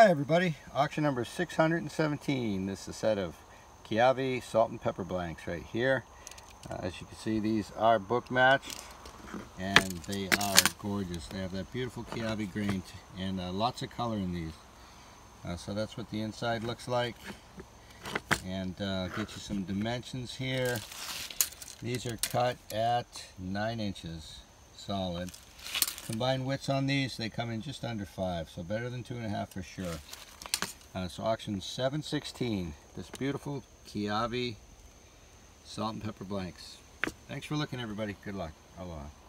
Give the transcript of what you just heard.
Hi everybody, auction number 617. This is a set of Kiawe salt and pepper blanks right here. Uh, as you can see these are book matched and they are gorgeous. They have that beautiful Kiawe grain and uh, lots of color in these. Uh, so that's what the inside looks like. And uh, get you some dimensions here. These are cut at 9 inches solid. Combined widths on these, they come in just under 5, so better than 2.5 for sure. Uh, so auction 716, this beautiful Kiawe salt and pepper blanks. Thanks for looking everybody. Good luck. Aloha.